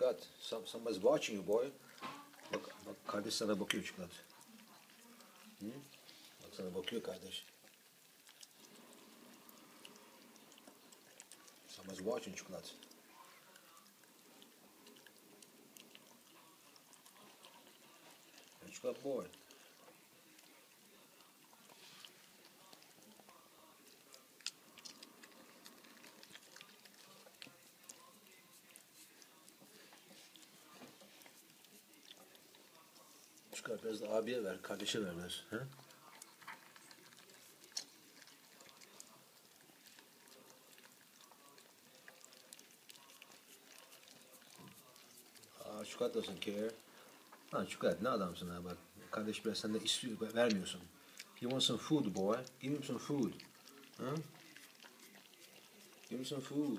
Çıkart. Some, somebody's watching you boy. Bak, bak kardeş sana bakıyor çıkart. Hı? Bak sana bakıyor kardeş. Somebody's watching. Çıkart boy. Çıkar biraz da abiye ver, kardeşe ver biraz. He? Aa, Şukat doesn't care. Lan Şukat ne adamsın ha bak. Kardeş biraz senden istiyor, ver- vermiyorsun. He wants some food boy. Give him some food. Huh? Give him some food.